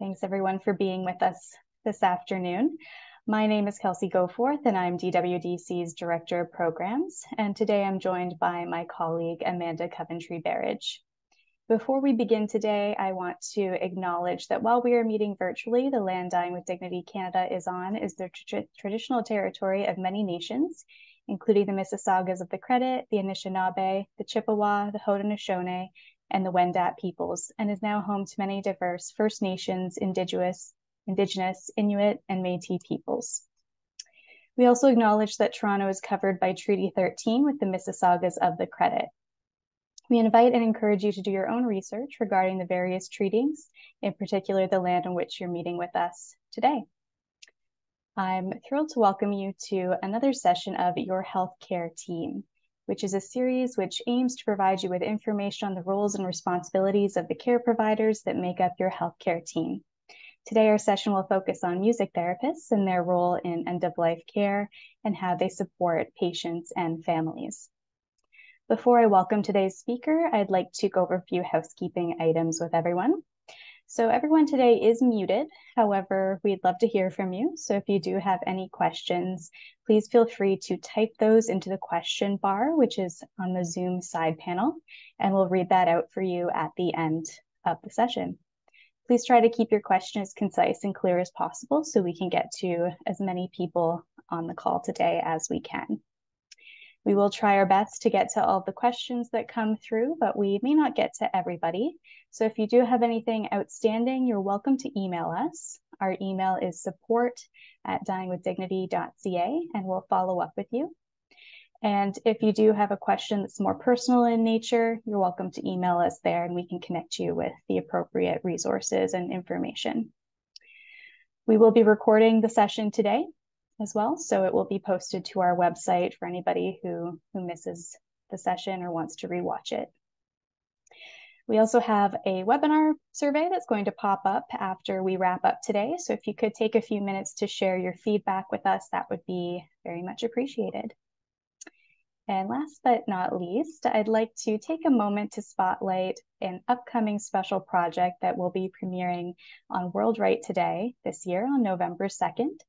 Thanks everyone for being with us this afternoon. My name is Kelsey Goforth and I'm DWDC's Director of Programs. And today I'm joined by my colleague, Amanda Coventry Berridge. Before we begin today, I want to acknowledge that while we are meeting virtually, the land Dying with Dignity Canada is on is the tra traditional territory of many nations, including the Mississaugas of the Credit, the Anishinaabe, the Chippewa, the Haudenosaunee, and the Wendat peoples, and is now home to many diverse First Nations, Indigenous, Indigenous, Inuit, and Métis peoples. We also acknowledge that Toronto is covered by Treaty 13 with the Mississaugas of the Credit. We invite and encourage you to do your own research regarding the various treaties, in particular the land on which you're meeting with us today. I'm thrilled to welcome you to another session of Your Healthcare Team, which is a series which aims to provide you with information on the roles and responsibilities of the care providers that make up your healthcare team. Today, our session will focus on music therapists and their role in end of life care and how they support patients and families. Before I welcome today's speaker, I'd like to go over a few housekeeping items with everyone. So everyone today is muted. However, we'd love to hear from you. So if you do have any questions, please feel free to type those into the question bar, which is on the Zoom side panel, and we'll read that out for you at the end of the session. Please try to keep your question as concise and clear as possible so we can get to as many people on the call today as we can. We will try our best to get to all the questions that come through, but we may not get to everybody. So if you do have anything outstanding, you're welcome to email us. Our email is support at dyingwithdignity.ca and we'll follow up with you. And if you do have a question that's more personal in nature, you're welcome to email us there and we can connect you with the appropriate resources and information. We will be recording the session today, as well. So it will be posted to our website for anybody who, who misses the session or wants to rewatch it. We also have a webinar survey that's going to pop up after we wrap up today. So if you could take a few minutes to share your feedback with us, that would be very much appreciated. And last but not least, I'd like to take a moment to spotlight an upcoming special project that will be premiering on World Right to Die Day this year on November 2nd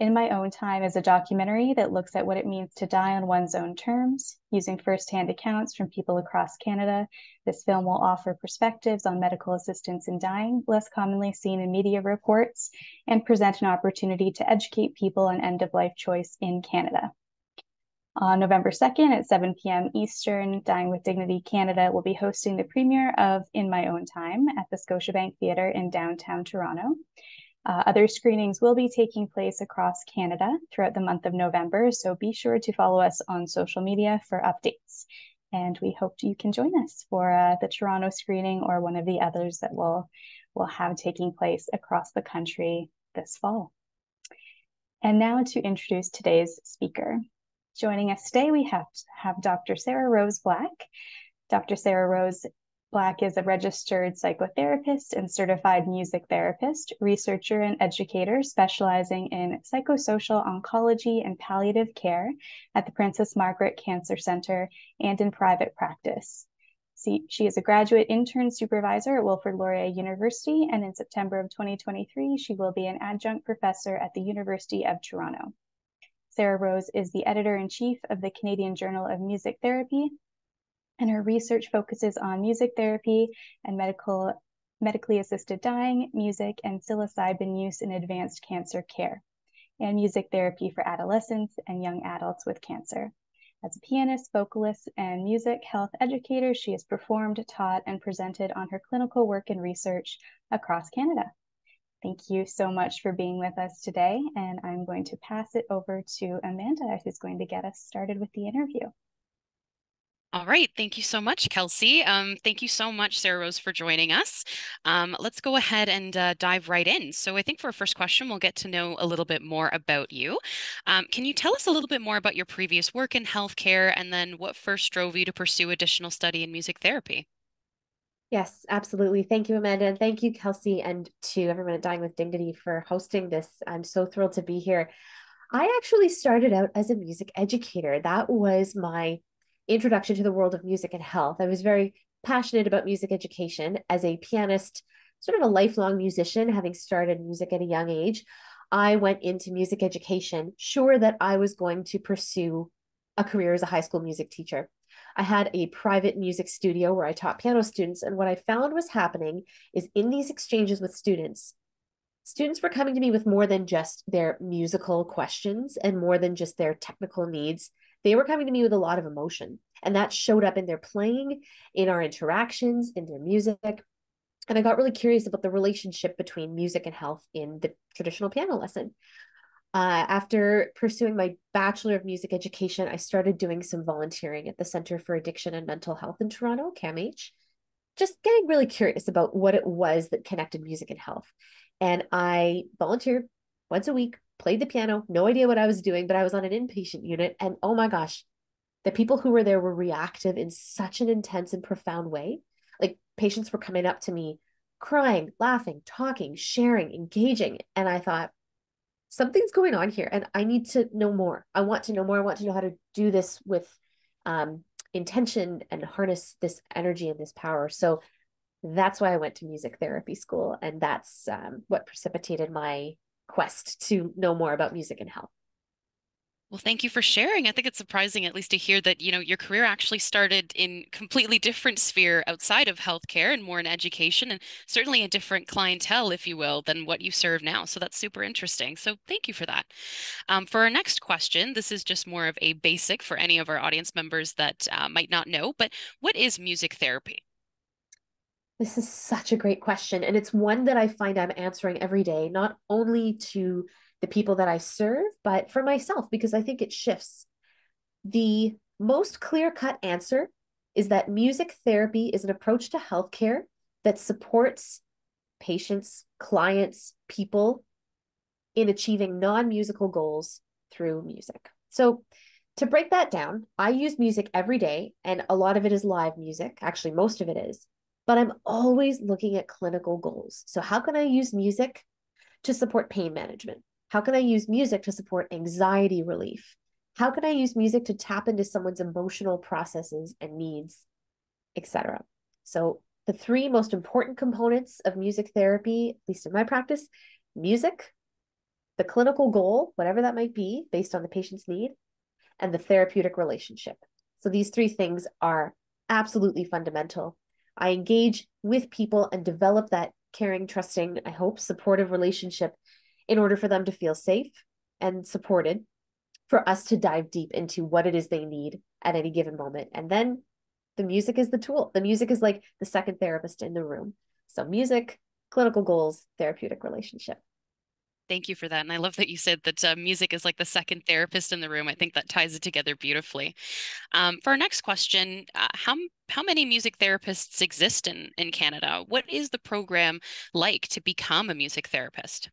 in my own time is a documentary that looks at what it means to die on one's own terms, using firsthand accounts from people across Canada. This film will offer perspectives on medical assistance in dying, less commonly seen in media reports, and present an opportunity to educate people on end of life choice in Canada. On November 2nd at 7 p.m. Eastern, Dying with Dignity Canada will be hosting the premiere of In My Own Time at the Scotiabank Theatre in downtown Toronto. Uh, other screenings will be taking place across Canada throughout the month of November, so be sure to follow us on social media for updates. And we hope you can join us for uh, the Toronto screening or one of the others that will will have taking place across the country this fall. And now to introduce today's speaker. Joining us today, we have, have Dr. SarahRose Black. Dr. SarahRose Black is a registered psychotherapist and certified music therapist, researcher, and educator specializing in psychosocial oncology and palliative care at the Princess Margaret Cancer Center and in private practice. She is a graduate intern supervisor at Wilfrid Laurier University, and in September of 2023, she will be an adjunct professor at the University of Toronto. SarahRose is the editor in chief of the Canadian Journal of Music Therapy and her research focuses on music therapy and medical medically assisted dying, music, and psilocybin use in advanced cancer care, and music therapy for adolescents and young adults with cancer. As a pianist, vocalist, and music health educator, she has performed, taught, and presented on her clinical work and research across Canada. Thank you so much for being with us today, and I'm going to pass it over to Amanda, who's going to get us started with the interview. All right. Thank you so much, Kelsey. Um, thank you so much, SarahRose, for joining us. Um, let's go ahead and uh, dive right in. So I think for our first question, we'll get to know a little bit more about you. Um, can you tell us a little bit more about your previous work in healthcare and then what first drove you to pursue additional study in music therapy? Yes, absolutely. Thank you, Amanda. And thank you, Kelsey, and to everyone at Dying with Dignity for hosting this. I'm so thrilled to be here. I actually started out as a music educator. That was my introduction to the world of music and health. I was very passionate about music education as a pianist, sort of a lifelong musician, having started music at a young age, I went into music education, sure that I was going to pursue a career as a high school music teacher. I had a private music studio where I taught piano students. And what I found was happening is in these exchanges with students, students were coming to me with more than just their musical questions and more than just their technical needs. They were coming to me with a lot of emotion. And that showed up in their playing, in our interactions, in their music. And I got really curious about the relationship between music and health in the traditional piano lesson. Uh, after pursuing my Bachelor of Music Education, I started doing some volunteering at the Center for Addiction and Mental Health in Toronto, CAMH, just getting really curious about what it was that connected music and health. And I volunteered once a week, played the piano, no idea what I was doing, but I was on an inpatient unit. And oh my gosh, the people who were there were reactive in such an intense and profound way. Like patients were coming up to me, crying, laughing, talking, sharing, engaging. And I thought, something's going on here and I need to know more. I want to know more. I want to know how to do this with um, intention and harness this energy and this power. So that's why I went to music therapy school. And that's um, what precipitated my quest to know more about music and health. Well, thank you for sharing. I think it's surprising, at least to hear that, you know, your career actually started in completely different sphere outside of healthcare and more in education and certainly a different clientele, if you will, than what you serve now. So that's super interesting. So thank you for that. Um, for our next question, this is just more of a basic for any of our audience members that uh, might not know, but what is music therapy? This is such a great question. And it's one that I find I'm answering every day, not only to the people that I serve, but for myself, because I think it shifts. The most clear cut answer is that music therapy is an approach to healthcare that supports patients, clients, people in achieving non musical goals through music. So, to break that down, I use music every day, and a lot of it is live music. Actually, most of it is, but I'm always looking at clinical goals. So, how can I use music to support pain management? How can I use music to support anxiety relief? How can I use music to tap into someone's emotional processes and needs, etc. So the three most important components of music therapy, at least in my practice, music, the clinical goal, whatever that might be, based on the patient's need, and the therapeutic relationship. So these three things are absolutely fundamental. I engage with people and develop that caring, trusting, I hope, supportive relationship in order for them to feel safe and supported, for us to dive deep into what it is they need at any given moment. And then the music is the tool. The music is like the second therapist in the room. So, music, clinical goals, therapeutic relationship. Thank you for that. And I love that you said that uh, music is like the second therapist in the room. I think that ties it together beautifully. Um, for our next question, uh, how, how many music therapists exist in, in Canada? What is the program like to become a music therapist?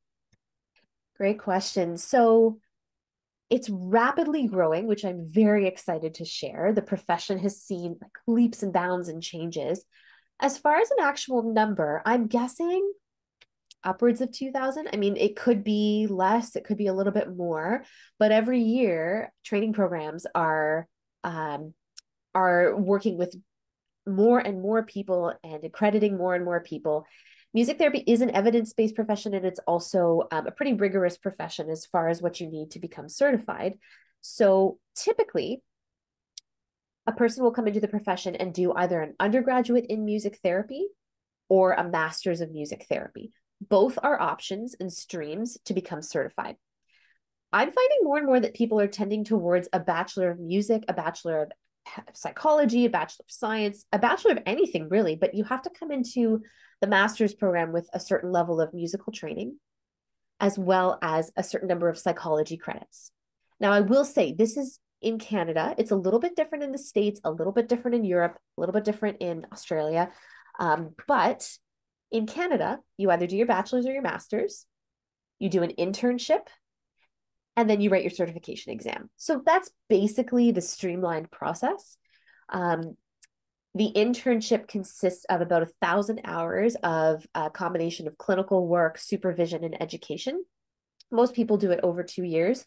Great question. So it's rapidly growing, which I'm very excited to share. The profession has seen like leaps and bounds and changes. As far as an actual number, I'm guessing upwards of 2000. I mean, it could be less, it could be a little bit more, but every year training programs are um, are working with more and more people and accrediting more and more people. Music therapy is an evidence-based profession and it's also um, a pretty rigorous profession as far as what you need to become certified. So typically a person will come into the profession and do either an undergraduate in music therapy or a master's of music therapy both are options and streams to become certified i'm finding more and more that people are tending towards a bachelor of music a bachelor of psychology a bachelor of science a bachelor of anything really but you have to come into the master's program with a certain level of musical training, as well as a certain number of psychology credits. Now, I will say this is in Canada. It's a little bit different in the States, a little bit different in Europe, a little bit different in Australia. Um, but in Canada, you either do your bachelor's or your master's, you do an internship, and then you write your certification exam. So that's basically the streamlined process. Um, the internship consists of about a thousand hours of a combination of clinical work, supervision, and education. Most people do it over two years,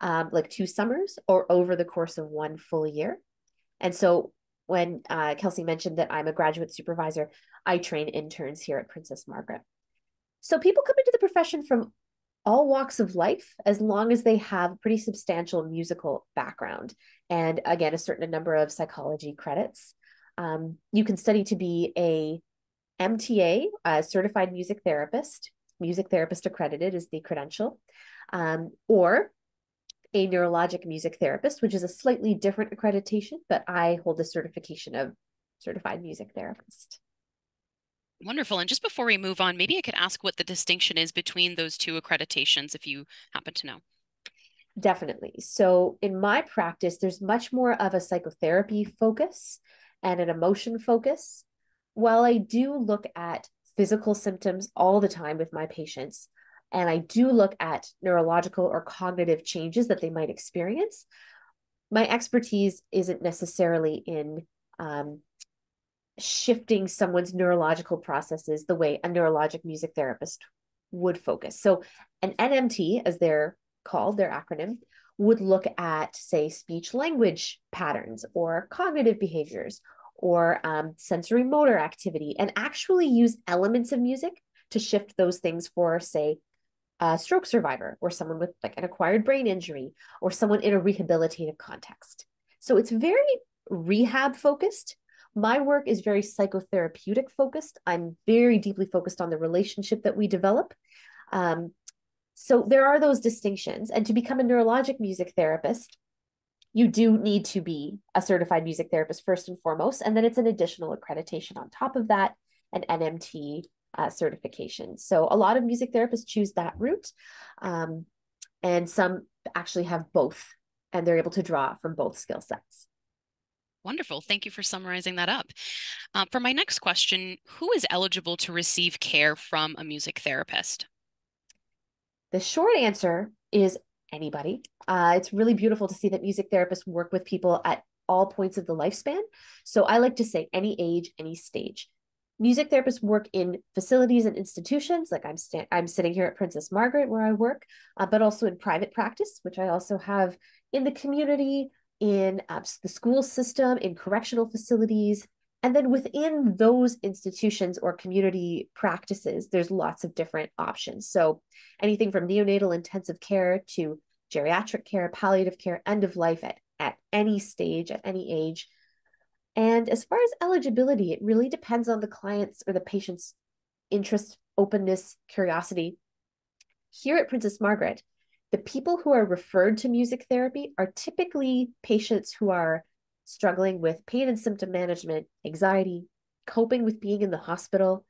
um, like two summers, or over the course of one full year. And so when uh, Kelsey mentioned that I'm a graduate supervisor, I train interns here at Princess Margaret. So people come into the profession from all walks of life as long as they have a pretty substantial musical background and again a certain number of psychology credits. Um, you can study to be a mta a certified music therapist. Music therapist accredited is the credential. Um, or a neurologic music therapist which is a slightly different accreditation but i hold the certification of certified music therapist Wonderful. And just before we move on, maybe I could ask what the distinction is between those two accreditations, if you happen to know. Definitely. So, in my practice, there's much more of a psychotherapy focus and an emotion focus. While I do look at physical symptoms all the time with my patients, and I do look at neurological or cognitive changes that they might experience, my expertise isn't necessarily in um, shifting someone's neurological processes the way a neurologic music therapist would focus. So, an NMT, as they're called, their acronym, would look at, say, speech language patterns or cognitive behaviors or um, sensory motor activity and actually use elements of music to shift those things for, say, a stroke survivor or someone with like an acquired brain injury or someone in a rehabilitative context. So it's very rehab focused my work is very psychotherapeutic focused. I'm very deeply focused on the relationship that we develop. Um, so there are those distinctions. And to become a neurologic music therapist, you do need to be a certified music therapist first and foremost. And then it's an additional accreditation on top of that, an NMT uh, certification. So a lot of music therapists choose that route. Um, and some actually have both, and they're able to draw from both skill sets. Wonderful. Thank you for summarizing that up. Uh, for my next question, who is eligible to receive care from a music therapist? The short answer is anybody. Uh, it's really beautiful to see that music therapists work with people at all points of the lifespan. So I like to say any age, any stage. Music therapists work in facilities and institutions, like I'm sta- I'm sitting here at Princess Margaret where I work, uh, but also in private practice, which I also have in the community, in uh, the school system, in correctional facilities. And then within those institutions or community practices, there's lots of different options. So anything from neonatal intensive care to geriatric care, palliative care, end of life at, at any stage, at any age. And as far as eligibility, it really depends on the client's or the patient's interest, openness, curiosity. Here at Princess Margaret, the people who are referred to music therapy are typically patients who are struggling with pain and symptom management, anxiety, coping with being in the hospital,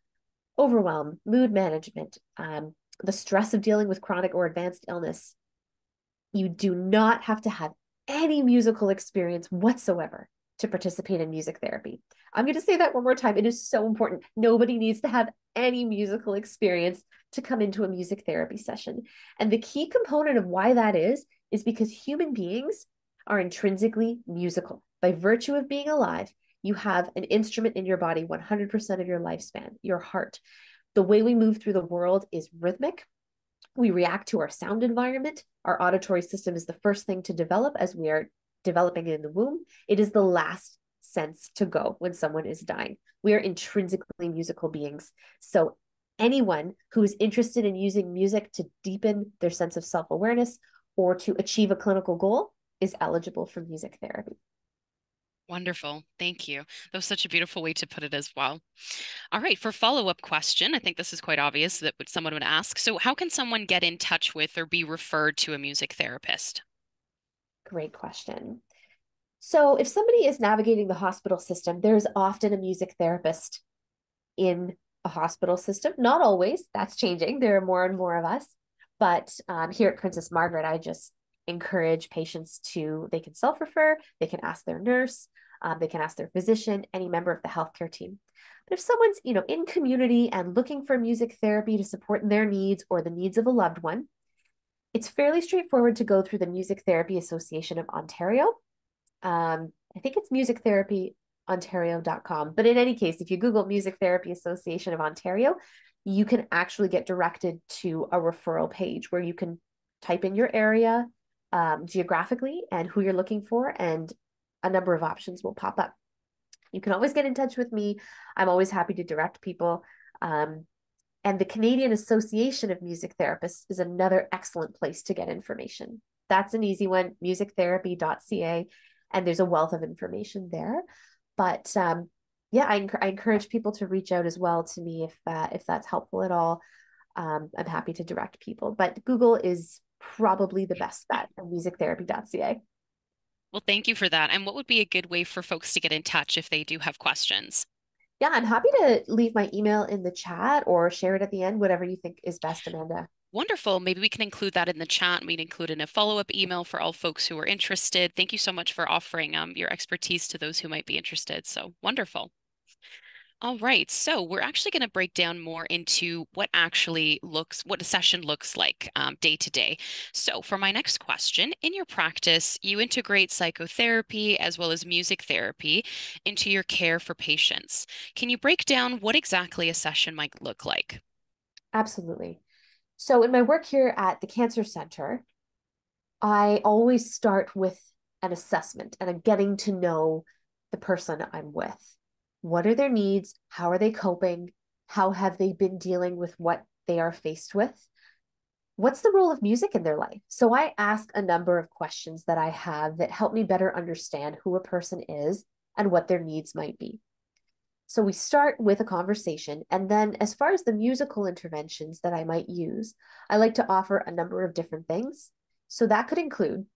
overwhelm, mood management, um, the stress of dealing with chronic or advanced illness. You do not have to have any musical experience whatsoever to participate in music therapy. I'm going to say that one more time. It is so important. Nobody needs to have any musical experience to come into a music therapy session. And the key component of why that is, is because human beings are intrinsically musical. By virtue of being alive, you have an instrument in your body 100% of your lifespan, your heart. The way we move through the world is rhythmic. We react to our sound environment. Our auditory system is the first thing to develop as we are developing in the womb. It is the last sense to go when someone is dying. We are intrinsically musical beings. So anyone who is interested in using music to deepen their sense of self awareness or to achieve a clinical goal is eligible for music therapy. Wonderful. Thank you. That was such a beautiful way to put it as well. All right. For follow up question, I think this is quite obvious that someone would ask. So, how can someone get in touch with or be referred to a music therapist? Great question. So, if somebody is navigating the hospital system, there's often a music therapist in a hospital system. Not always, that's changing. There are more and more of us. But um, here at Princess Margaret, I just encourage patients to, they can self refer, they can ask their nurse, um, they can ask their physician, any member of the healthcare team. But if someone's, you know, in community and looking for music therapy to support their needs or the needs of a loved one, it's fairly straightforward to go through the Music Therapy Association of Ontario. Um, I think it's Music Therapy ontario.com. But in any case, if you Google Music Therapy Association of Ontario, you can actually get directed to a referral page where you can type in your area um, geographically and who you're looking for, and a number of options will pop up. You can always get in touch with me. I'm always happy to direct people. Um, and the Canadian Association of Music Therapists is another excellent place to get information. That's an easy one, musictherapy.ca, and there's a wealth of information there. But um, yeah, I, I, encourage people to reach out as well to me if uh, if that's helpful at all. Um, I'm happy to direct people, but Google is probably the best bet. Musictherapy.ca. Well, thank you for that. And what would be a good way for folks to get in touch if they do have questions? Yeah, I'm happy to leave my email in the chat or share it at the end, whatever you think is best, Amanda. Wonderful. Maybe we can include that in the chat. We'd include in a follow-up email for all folks who are interested. Thank you so much for offering um, your expertise to those who might be interested. So wonderful. All right, so we're actually going to break down more into what actually looks, what a session looks like um, day to day. So for my next question, in your practice, you integrate psychotherapy as well as music therapy into your care for patients. Can you break down what exactly a session might look like? Absolutely. So in my work here at the Cancer Center, I always start with an assessment and I'm getting to know the person I'm with what are their needs? How are they coping? How have they been dealing with what they are faced with? What's the role of music in their life? So I ask a number of questions that I have that help me better understand who a person is and what their needs might be. So we start with a conversation. And then, as far as the musical interventions that I might use, I like to offer a number of different things. So that could include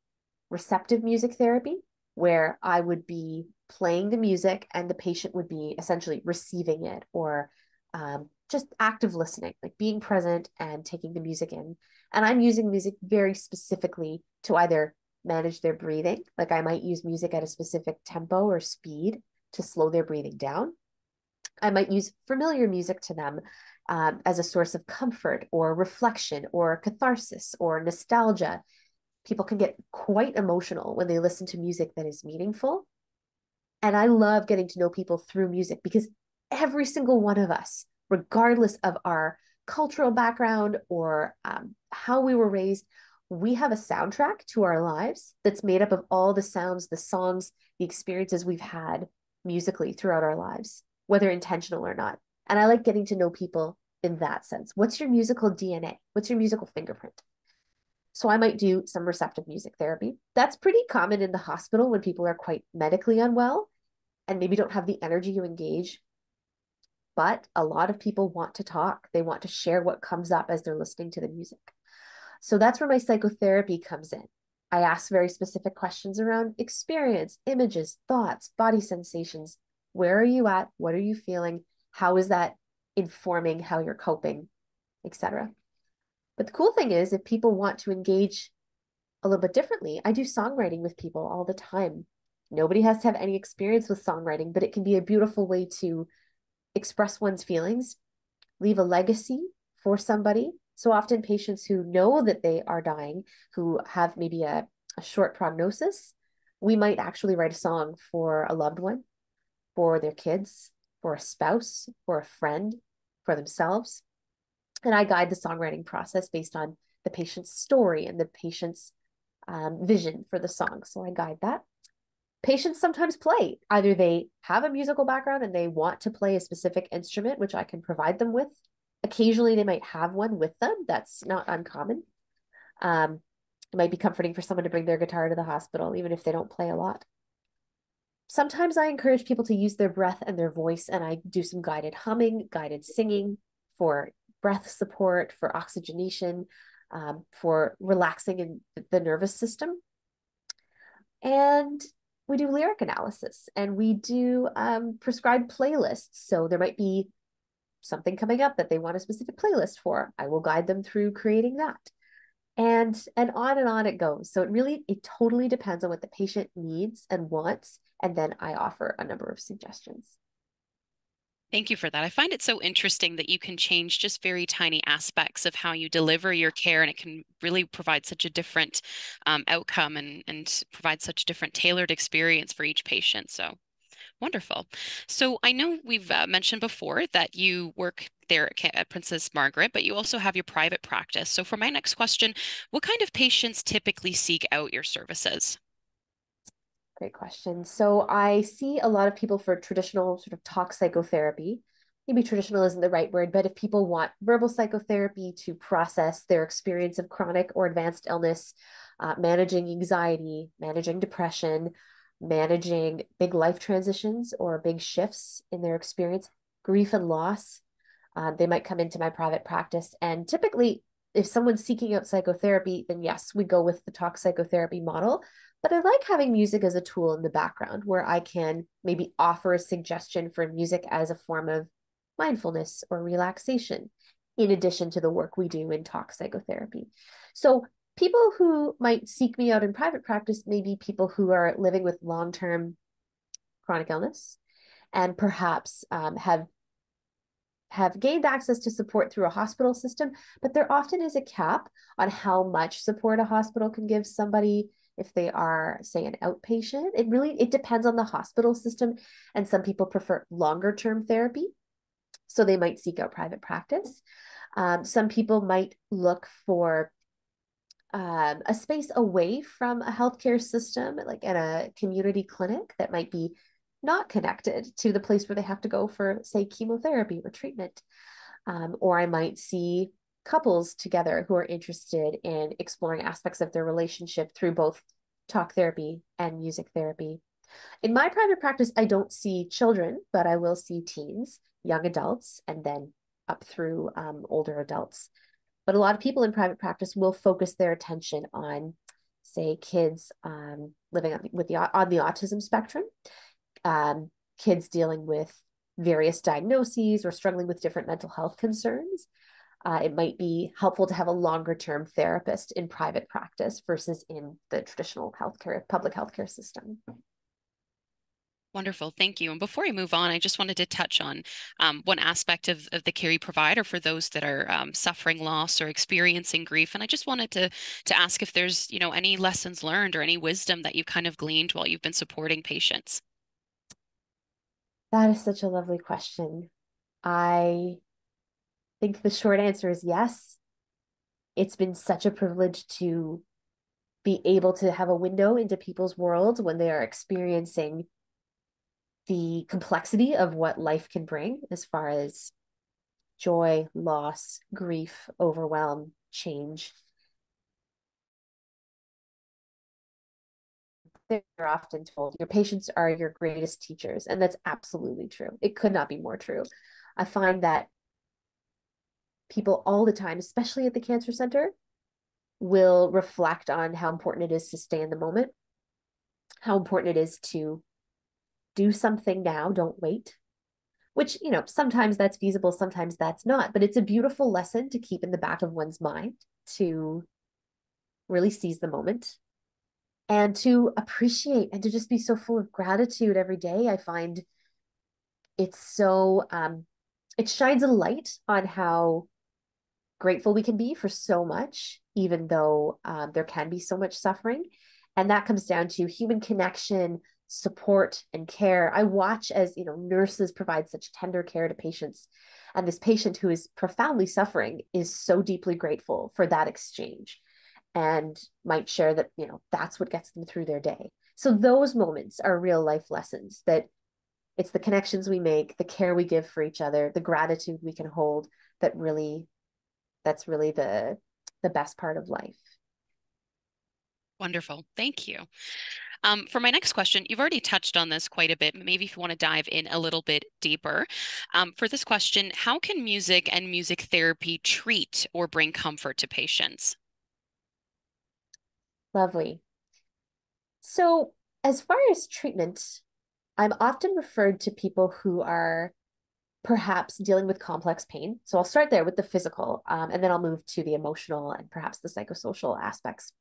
receptive music therapy, where I would be playing the music and the patient would be essentially receiving it or um, just active listening, like being present and taking the music in. And I'm using music very specifically to either manage their breathing, like I might use music at a specific tempo or speed to slow their breathing down. I might use familiar music to them um, as a source of comfort or reflection or catharsis or nostalgia people can get quite emotional when they listen to music that is meaningful. And I love getting to know people through music because every single one of us, regardless of our cultural background or um, how we were raised, we have a soundtrack to our lives that's made up of all the sounds, the songs, the experiences we've had musically throughout our lives, whether intentional or not. And I like getting to know people in that sense. What's your musical DNA? What's your musical fingerprint? So I might do some receptive music therapy. That's pretty common in the hospital when people are quite medically unwell and maybe don't have the energy to engage. But a lot of people want to talk. They want to share what comes up as they're listening to the music. So that's where my psychotherapy comes in. I ask very specific questions around experience, images, thoughts, body sensations. Where are you at? What are you feeling? How is that informing how you're coping, etc. But the cool thing is, if people want to engage a little bit differently, I do songwriting with people all the time. Nobody has to have any experience with songwriting, but it can be a beautiful way to express one's feelings, leave a legacy for somebody. So often, patients who know that they are dying, who have maybe a, a short prognosis, we might actually write a song for a loved one, for their kids, for a spouse, for a friend, for themselves. And I guide the songwriting process based on the patient's story and the patient's um, vision for the song. So I guide that. Patients sometimes play. Either they have a musical background and they want to play a specific instrument, which I can provide them with. Occasionally, they might have one with them. That's not uncommon. Um, it might be comforting for someone to bring their guitar to the hospital, even if they don't play a lot. Sometimes I encourage people to use their breath and their voice, and I do some guided humming, guided singing for breath support, for oxygenation, um, for relaxing in the nervous system. And we do lyric analysis and we do um, prescribed playlists. So there might be something coming up that they want a specific playlist for. I will guide them through creating that. And and on and on it goes. So it really it totally depends on what the patient needs and wants and then I offer a number of suggestions. Thank you for that. I find it so interesting that you can change just very tiny aspects of how you deliver your care, and it can really provide such a different um, outcome and, and provide such a different tailored experience for each patient. So wonderful. So I know we've uh, mentioned before that you work there at Princess Margaret, but you also have your private practice. So for my next question, what kind of patients typically seek out your services? Great question. So I see a lot of people for traditional sort of talk psychotherapy. Maybe traditional isn't the right word, but if people want verbal psychotherapy to process their experience of chronic or advanced illness, uh, managing anxiety, managing depression, managing big life transitions or big shifts in their experience, grief and loss, uh, they might come into my private practice. And typically, if someone's seeking out psychotherapy, then yes, we go with the talk psychotherapy model. But I like having music as a tool in the background where I can maybe offer a suggestion for music as a form of mindfulness or relaxation, in addition to the work we do in talk psychotherapy. So, people who might seek me out in private practice may be people who are living with long term chronic illness and perhaps um, have have gained access to support through a hospital system, but there often is a cap on how much support a hospital can give somebody if they are say an outpatient it really it depends on the hospital system and some people prefer longer term therapy so they might seek out private practice um, some people might look for um, a space away from a healthcare system like at a community clinic that might be not connected to the place where they have to go for, say, chemotherapy or treatment. Um, or I might see couples together who are interested in exploring aspects of their relationship through both talk therapy and music therapy. In my private practice, I don't see children, but I will see teens, young adults, and then up through um, older adults. But a lot of people in private practice will focus their attention on, say, kids um, living on, with the on the autism spectrum, um, kids dealing with various diagnoses or struggling with different mental health concerns. Uh, it might be helpful to have a longer term therapist in private practice versus in the traditional healthcare, public healthcare system. Wonderful, thank you. And before I move on, I just wanted to touch on um, one aspect of, of the care you provide for those that are um, suffering loss or experiencing grief. And I just wanted to to ask if there's you know any lessons learned or any wisdom that you've kind of gleaned while you've been supporting patients. That is such a lovely question. I think the short answer is yes. It's been such a privilege to be able to have a window into people's worlds when they are experiencing the complexity of what life can bring as far as joy, loss, grief, overwhelm, change. they're often told your patients are your greatest teachers. And that's absolutely true. It could not be more true. I find that people all the time, especially at the Cancer Center, will reflect on how important it is to stay in the moment, how important it is to do something now, don't wait. Which, you know, sometimes that's feasible, sometimes that's not, but it's a beautiful lesson to keep in the back of one's mind to really seize the moment and to appreciate and to just be so full of gratitude every day. I find it's so, um, it shines a light on how grateful we can be for so much, even though um, there can be so much suffering. And that comes down to human connection, support, and care. I watch as you know nurses provide such tender care to patients, and this patient who is profoundly suffering is so deeply grateful for that exchange and might share that you know that's what gets them through their day so those moments are real life lessons that it's the connections we make the care we give for each other the gratitude we can hold that really that's really the the best part of life wonderful thank you um, for my next question, you've already touched on this quite a bit. Maybe if you want to dive in a little bit deeper. Um, for this question, how can music and music therapy treat or bring comfort to patients? Lovely. So, as far as treatment, I'm often referred to people who are perhaps dealing with complex pain. So, I'll start there with the physical, um, and then I'll move to the emotional and perhaps the psychosocial aspects.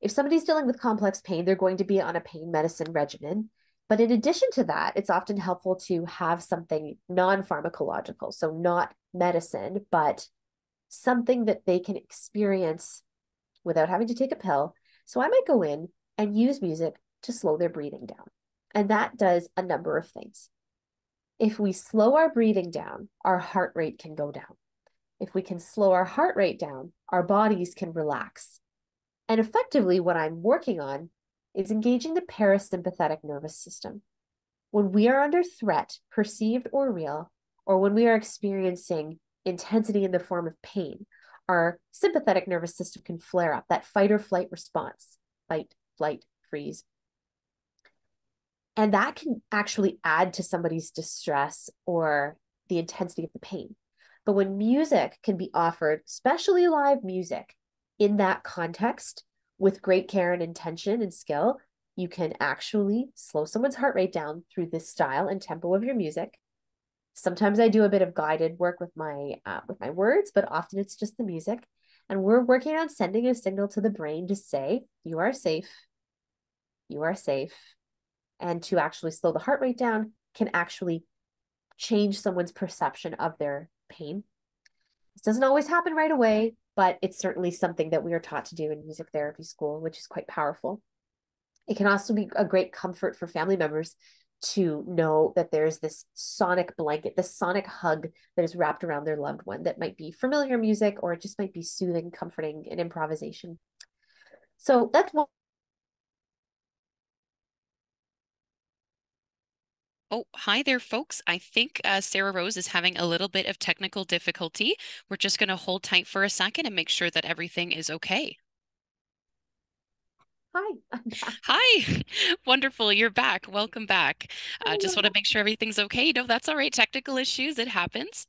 If somebody's dealing with complex pain, they're going to be on a pain medicine regimen. But in addition to that, it's often helpful to have something non pharmacological, so not medicine, but something that they can experience without having to take a pill. So I might go in and use music to slow their breathing down. And that does a number of things. If we slow our breathing down, our heart rate can go down. If we can slow our heart rate down, our bodies can relax. And effectively, what I'm working on is engaging the parasympathetic nervous system. When we are under threat, perceived or real, or when we are experiencing intensity in the form of pain, our sympathetic nervous system can flare up, that fight or flight response fight, flight, freeze. And that can actually add to somebody's distress or the intensity of the pain. But when music can be offered, especially live music, in that context with great care and intention and skill, you can actually slow someone's heart rate down through this style and tempo of your music. Sometimes I do a bit of guided work with my uh, with my words, but often it's just the music. And we're working on sending a signal to the brain to say, you are safe, you are safe. And to actually slow the heart rate down can actually change someone's perception of their pain. This doesn't always happen right away, but it's certainly something that we are taught to do in music therapy school, which is quite powerful. It can also be a great comfort for family members to know that there's this sonic blanket, this sonic hug that is wrapped around their loved one that might be familiar music or it just might be soothing, comforting, and improvisation. So that's one. Oh, hi there, folks. I think uh, SarahRose is having a little bit of technical difficulty. We're just going to hold tight for a second and make sure that everything is okay. Hi. Hi. Wonderful. You're back. Welcome back. Uh, just want to make sure everything's okay. No, that's all right. Technical issues, it happens.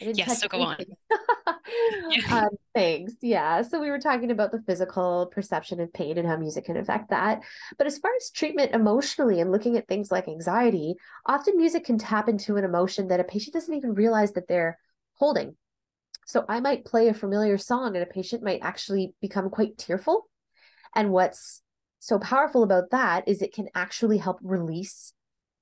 Yes, so go on. um, thanks. Yeah. So we were talking about the physical perception of pain and how music can affect that. But as far as treatment emotionally and looking at things like anxiety, often music can tap into an emotion that a patient doesn't even realize that they're holding. So I might play a familiar song and a patient might actually become quite tearful and what's so powerful about that is it can actually help release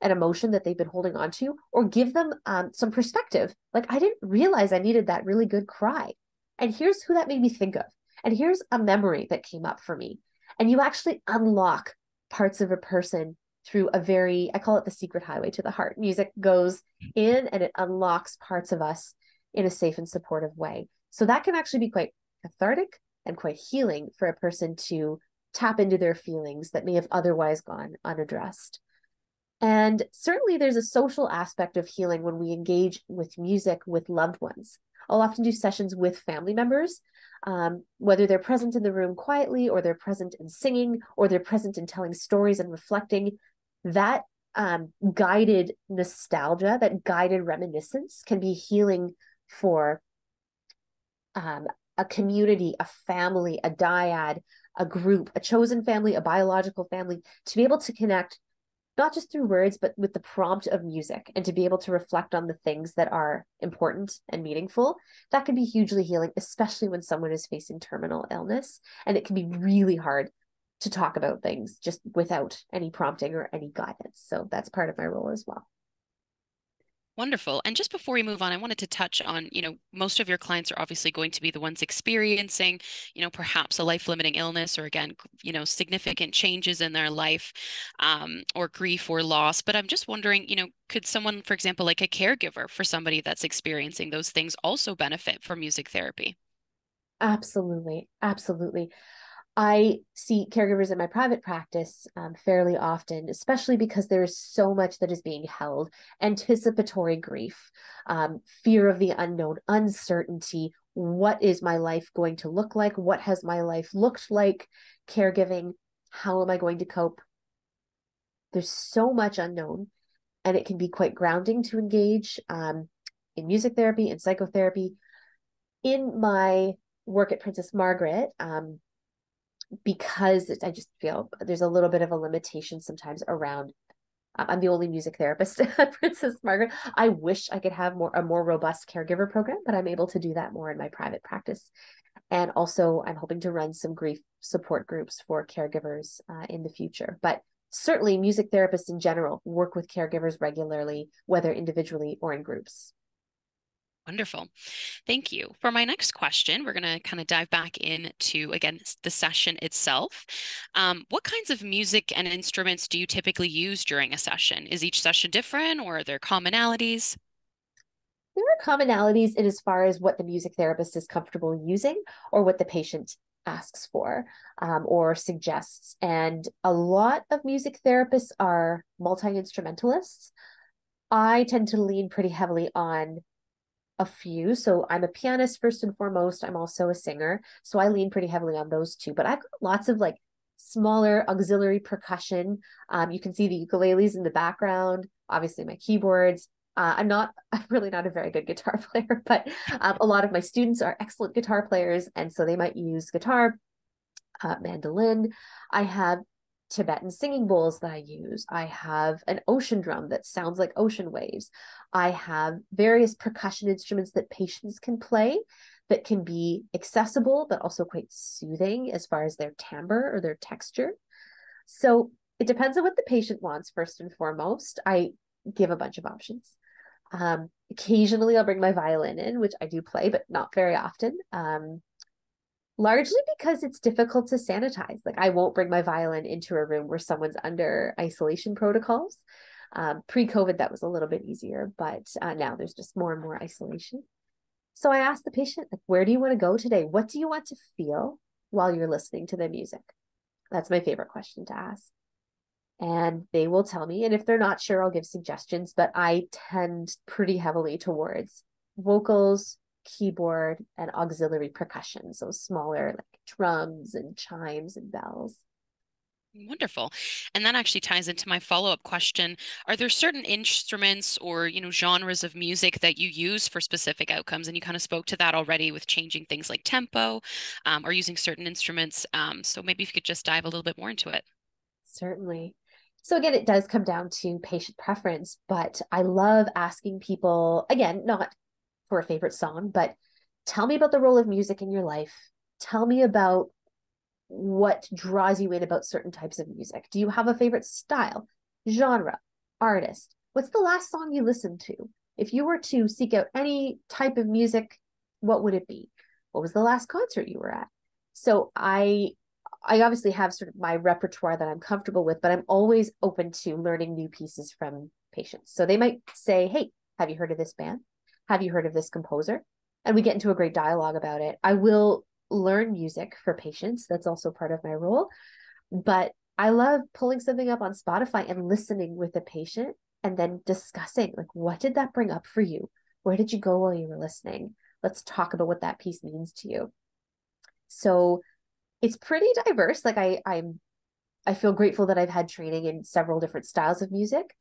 an emotion that they've been holding on to or give them um, some perspective. Like, I didn't realize I needed that really good cry. And here's who that made me think of. And here's a memory that came up for me. And you actually unlock parts of a person through a very, I call it the secret highway to the heart. Music goes in and it unlocks parts of us in a safe and supportive way. So that can actually be quite cathartic and quite healing for a person to tap into their feelings that may have otherwise gone unaddressed. And certainly there's a social aspect of healing when we engage with music with loved ones. I'll often do sessions with family members, um, whether they're present in the room quietly or they're present in singing or they're present in telling stories and reflecting. That um, guided nostalgia, that guided reminiscence can be healing for um, a community, a family, a dyad, a group, a chosen family, a biological family, to be able to connect not just through words, but with the prompt of music and to be able to reflect on the things that are important and meaningful, that can be hugely healing, especially when someone is facing terminal illness. And it can be really hard to talk about things just without any prompting or any guidance. So that's part of my role as well. Wonderful. And just before we move on, I wanted to touch on, you know, most of your clients are obviously going to be the ones experiencing, you know, perhaps a life-limiting illness or again, you know, significant changes in their life um, or grief or loss. But I'm just wondering, you know, could someone, for example, like a caregiver for somebody that's experiencing those things also benefit from music therapy? Absolutely. Absolutely. I see caregivers in my private practice um, fairly often, especially because there is so much that is being held anticipatory grief, um, fear of the unknown, uncertainty. What is my life going to look like? What has my life looked like? Caregiving. How am I going to cope? There's so much unknown, and it can be quite grounding to engage um, in music therapy and psychotherapy. In my work at Princess Margaret, um, because I just feel there's a little bit of a limitation sometimes around. I'm the only music therapist at Princess Margaret. I wish I could have more a more robust caregiver program, but I'm able to do that more in my private practice. And also, I'm hoping to run some grief support groups for caregivers uh, in the future. But certainly, music therapists in general work with caregivers regularly, whether individually or in groups. Wonderful. Thank you. For my next question, we're going to kind of dive back into, again, the session itself. Um, what kinds of music and instruments do you typically use during a session? Is each session different or are there commonalities? There are commonalities in as far as what the music therapist is comfortable using or what the patient asks for um, or suggests. And a lot of music therapists are multi instrumentalists. I tend to lean pretty heavily on a few. So I'm a pianist first and foremost. I'm also a singer. So I lean pretty heavily on those two. But I've got lots of like smaller auxiliary percussion. Um, you can see the ukuleles in the background, obviously my keyboards. Uh, I'm not, I'm really not a very good guitar player, but um, a lot of my students are excellent guitar players. And so they might use guitar, uh, mandolin. I have Tibetan singing bowls that I use. I have an ocean drum that sounds like ocean waves. I have various percussion instruments that patients can play that can be accessible, but also quite soothing as far as their timbre or their texture. So it depends on what the patient wants, first and foremost. I give a bunch of options. Um, occasionally, I'll bring my violin in, which I do play, but not very often. Um, largely because it's difficult to sanitize. Like, I won't bring my violin into a room where someone's under isolation protocols. Um, Pre COVID, that was a little bit easier, but uh, now there's just more and more isolation. So I asked the patient, like, where do you want to go today? What do you want to feel while you're listening to the music? That's my favorite question to ask. And they will tell me. And if they're not sure, I'll give suggestions, but I tend pretty heavily towards vocals, keyboard, and auxiliary percussion. So smaller like drums and chimes and bells. Wonderful. And that actually ties into my follow-up question. Are there certain instruments or, you know, genres of music that you use for specific outcomes? And you kind of spoke to that already with changing things like tempo um, or using certain instruments. Um, so maybe if you could just dive a little bit more into it. Certainly. So again, it does come down to patient preference, but I love asking people, again, not for a favorite song, but tell me about the role of music in your life. Tell me about what draws you in about certain types of music. Do you have a favorite style, genre, artist? What's the last song you listened to? If you were to seek out any type of music, what would it be? What was the last concert you were at? So I I obviously have sort of my repertoire that I'm comfortable with, but I'm always open to learning new pieces from patients. So they might say, "Hey, have you heard of this band? Have you heard of this composer?" And we get into a great dialogue about it. I will learn music for patients. That's also part of my role. But I love pulling something up on Spotify and listening with a patient and then discussing like what did that bring up for you? Where did you go while you were listening? Let's talk about what that piece means to you. So it's pretty diverse. Like I I'm I feel grateful that I've had training in several different styles of music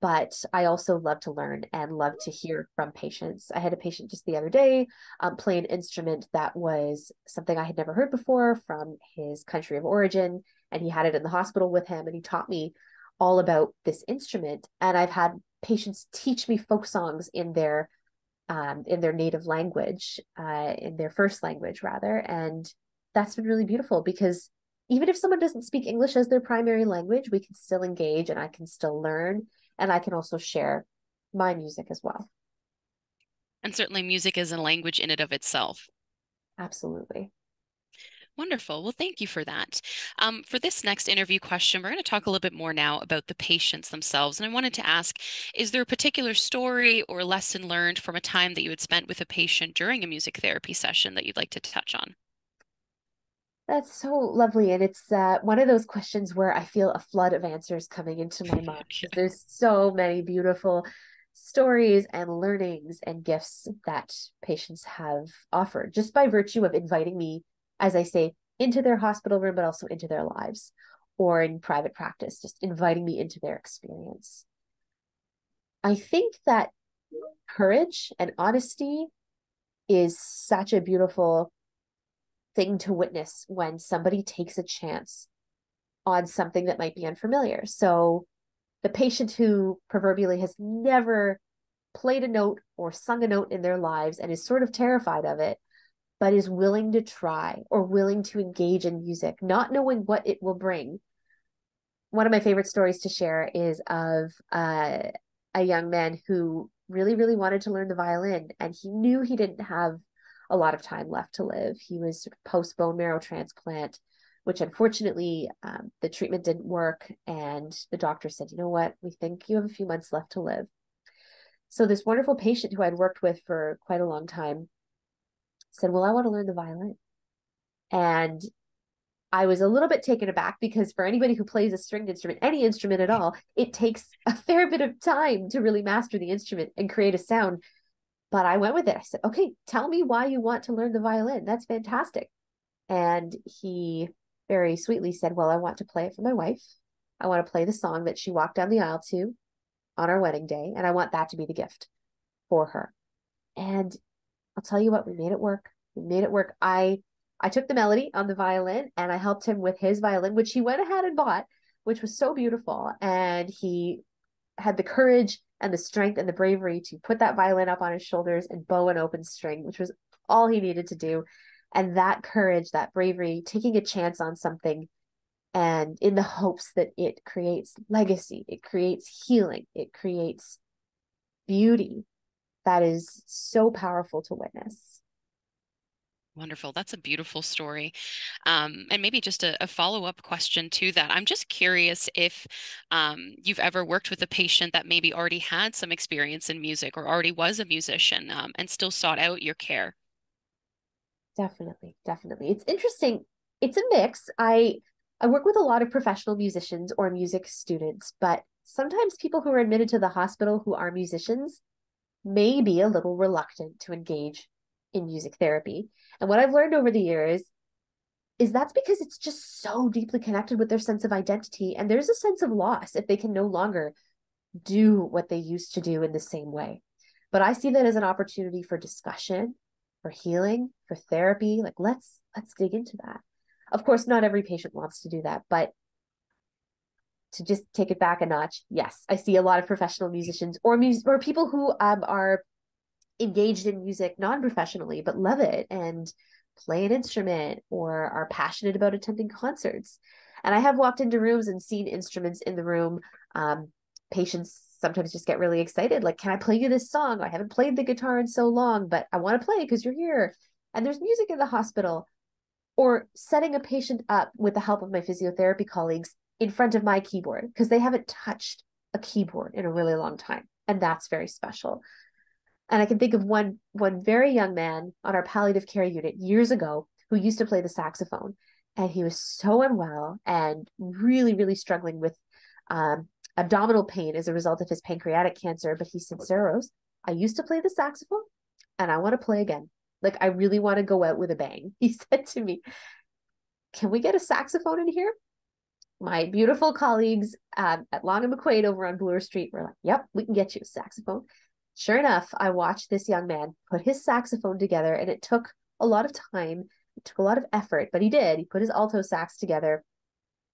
but I also love to learn and love to hear from patients. I had a patient just the other day um, play an instrument that was something I had never heard before from his country of origin, and he had it in the hospital with him, and he taught me all about this instrument. And I've had patients teach me folk songs in their um, in their native language, uh, in their first language rather, and that's been really beautiful because even if someone doesn't speak English as their primary language, we can still engage and I can still learn and I can also share my music as well. And certainly, music is a language in and of itself. Absolutely. Wonderful. Well, thank you for that. Um, for this next interview question, we're going to talk a little bit more now about the patients themselves. And I wanted to ask Is there a particular story or lesson learned from a time that you had spent with a patient during a music therapy session that you'd like to touch on? That's so lovely. And it's uh, one of those questions where I feel a flood of answers coming into my mind. There's so many beautiful stories and learnings and gifts that patients have offered just by virtue of inviting me, as I say, into their hospital room, but also into their lives or in private practice, just inviting me into their experience. I think that courage and honesty is such a beautiful thing to witness when somebody takes a chance on something that might be unfamiliar. So the patient who proverbially has never played a note or sung a note in their lives and is sort of terrified of it, but is willing to try or willing to engage in music, not knowing what it will bring. One of my favorite stories to share is of uh, a young man who really, really wanted to learn the violin, and he knew he didn't have a lot of time left to live. He was post bone marrow transplant, which unfortunately um, the treatment didn't work. And the doctor said, you know what, we think you have a few months left to live. So this wonderful patient who I'd worked with for quite a long time said, well, I want to learn the violin. And I was a little bit taken aback because for anybody who plays a stringed instrument, any instrument at all, it takes a fair bit of time to really master the instrument and create a sound. But I went with it. I said, okay, tell me why you want to learn the violin. That's fantastic. And he very sweetly said, well, I want to play it for my wife. I want to play the song that she walked down the aisle to on our wedding day. And I want that to be the gift for her. And I'll tell you what, we made it work. We made it work. I I took the melody on the violin and I helped him with his violin, which he went ahead and bought, which was so beautiful. And he had the courage and the strength and the bravery to put that violin up on his shoulders and bow an open string, which was all he needed to do. And that courage, that bravery, taking a chance on something and in the hopes that it creates legacy, it creates healing, it creates beauty that is so powerful to witness. Wonderful. That's a beautiful story. Um, and maybe just a, a follow up question to that. I'm just curious if um, you've ever worked with a patient that maybe already had some experience in music or already was a musician um, and still sought out your care. Definitely, definitely. It's interesting. It's a mix. I I work with a lot of professional musicians or music students, but sometimes people who are admitted to the hospital who are musicians may be a little reluctant to engage in music therapy. And what I've learned over the years is that's because it's just so deeply connected with their sense of identity. And there's a sense of loss if they can no longer do what they used to do in the same way. But I see that as an opportunity for discussion, for healing, for therapy. Like let's let's dig into that. Of course, not every patient wants to do that, but to just take it back a notch, yes, I see a lot of professional musicians or mus- or people who um, are engaged in music non-professionally but love it and play an instrument or are passionate about attending concerts. And i have walked into rooms and seen instruments in the room. Um, patients sometimes just get really excited like can i play you this song? I haven't played the guitar in so long but i want to play because you're here. And there's music in the hospital or setting a patient up with the help of my physiotherapy colleagues in front of my keyboard because they haven't touched a keyboard in a really long time and that's very special and I can think of one one very young man on our palliative care unit years ago who used to play the saxophone, and he was so unwell and really really struggling with um, abdominal pain as a result of his pancreatic cancer. But he said, "SarahRose, I used to play the saxophone, and I want to play again. Like I really want to go out with a bang." He said to me, "Can we get a saxophone in here?" my beautiful colleagues um, at Long and McQuaid over on Bloor Street were like, "Yep, we can get you a saxophone." Sure enough, I watched this young man put his saxophone together, and it took a lot of time. It took a lot of effort, but he did. He put his alto sax together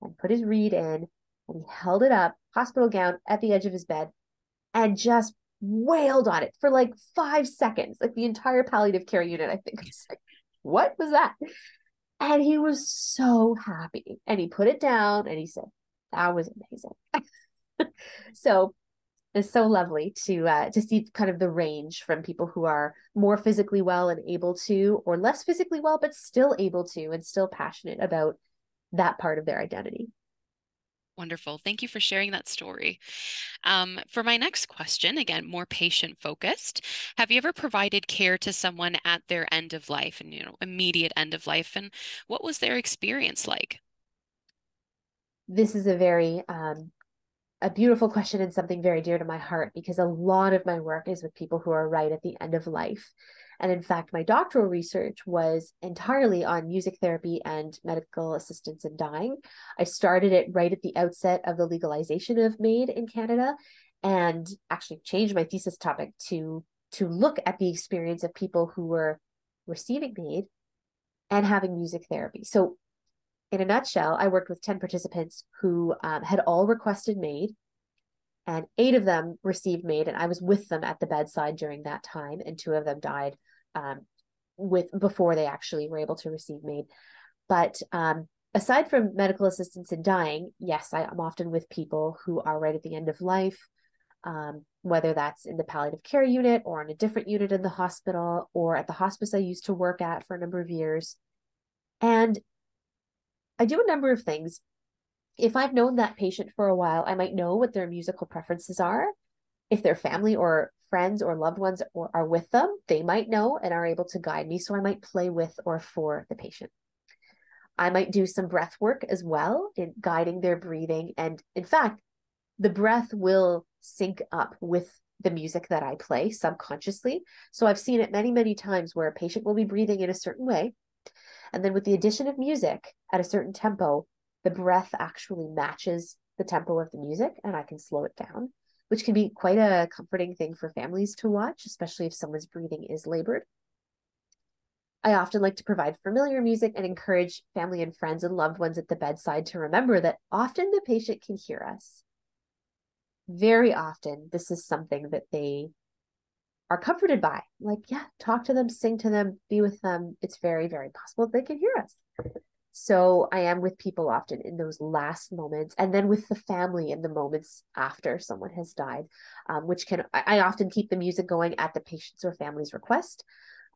and put his reed in, and he held it up, hospital gown, at the edge of his bed, and just wailed on it for like five seconds. Like the entire palliative care unit, I think, was like, what was that? And he was so happy. And he put it down and he said, that was amazing. so is so lovely to uh, to see kind of the range from people who are more physically well and able to, or less physically well but still able to, and still passionate about that part of their identity. Wonderful. Thank you for sharing that story. Um, for my next question, again, more patient focused, have you ever provided care to someone at their end of life and, you know, immediate end of life? And what was their experience like? This is a very um, a beautiful question and something very dear to my heart because a lot of my work is with people who are right at the end of life. And in fact, my doctoral research was entirely on music therapy and medical assistance in dying. I started it right at the outset of the legalization of MAID in Canada and actually changed my thesis topic to to look at the experience of people who were receiving MAID and having music therapy. So in a nutshell, I worked with 10 participants who um, had all requested MAID, and eight of them received MAID, and I was with them at the bedside during that time, and two of them died um, with before they actually were able to receive MAID. But um, aside from medical assistance in dying, yes, I, am often with people who are right at the end of life, um, whether that's in the palliative care unit or in a different unit in the hospital or at the hospice I used to work at for a number of years. And I do a number of things. If I've known that patient for a while, I might know what their musical preferences are. If their family or friends or loved ones are with them, they might know and are able to guide me. So I might play with or for the patient. I might do some breath work as well in guiding their breathing. And in fact, the breath will sync up with the music that I play subconsciously. So I've seen it many, many times where a patient will be breathing in a certain way. And then with the addition of music at a certain tempo, the breath actually matches the tempo of the music and I can slow it down, which can be quite a comforting thing for families to watch, especially if someone's breathing is labored. I often like to provide familiar music and encourage family and friends and loved ones at the bedside to remember that often the patient can hear us. Very often, this is something that they are comforted by. Like, yeah, talk to them, sing to them, be with them. It's very, very possible they can hear us. So I am with people often in those last moments, and then with the family in the moments after someone has died, um, which can I, often keep the music going at the patient's or family's request.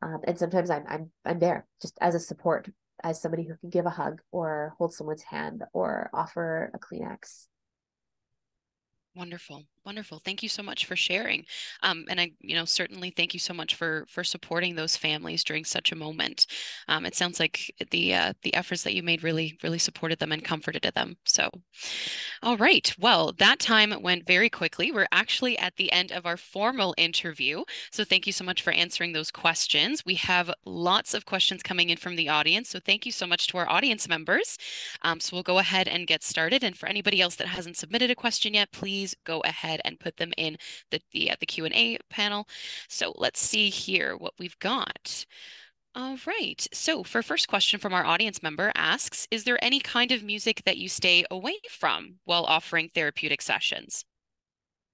Um, and sometimes I'm I'm I'm there just as a support, as somebody who can give a hug or hold someone's hand or offer a Kleenex. Wonderful, wonderful. Thank you so much for sharing, um, and I, you know, certainly thank you so much for for supporting those families during such a moment. Um, it sounds like the uh, the efforts that you made really really supported them and comforted them. So, all right. Well, that time went very quickly. We're actually at the end of our formal interview. So thank you so much for answering those questions. We have lots of questions coming in from the audience. So thank you so much to our audience members. Um, so we'll go ahead and get started. And for anybody else that hasn't submitted a question yet, please go ahead and put them in the the, uh, the Q&A panel. So let's see here what we've got. All right. So for first question from our audience member asks, is there any kind of music that you stay away from while offering therapeutic sessions?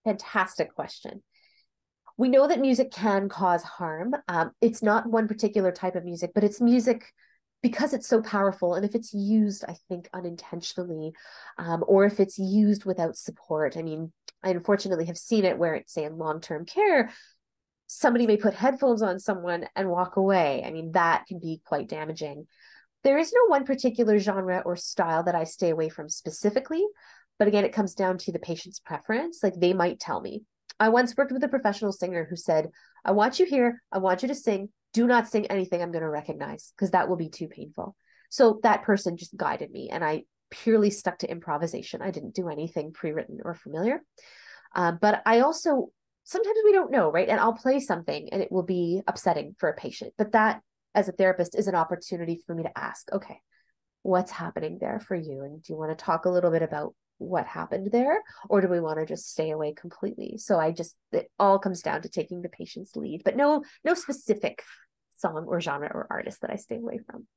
Fantastic question. We know that music can cause harm. Um, it's not one particular type of music, but it's music because it's so powerful. And if it's used, I think, unintentionally, um, or if it's used without support, I mean, I unfortunately have seen it where it's, say, in long term care, somebody may put headphones on someone and walk away. I mean, that can be quite damaging. There is no one particular genre or style that I stay away from specifically. But again, it comes down to the patient's preference. Like they might tell me. I once worked with a professional singer who said, I want you here. I want you to sing. Do not sing anything I'm going to recognize because that will be too painful. So that person just guided me and I purely stuck to improvisation. I didn't do anything pre written or familiar. Uh, but I also sometimes we don't know, right? And I'll play something and it will be upsetting for a patient. But that, as a therapist, is an opportunity for me to ask, okay, what's happening there for you? And do you want to talk a little bit about what happened there? Or do we want to just stay away completely? So I just, it all comes down to taking the patient's lead, but no, no specific song or genre or artist that I stay away from.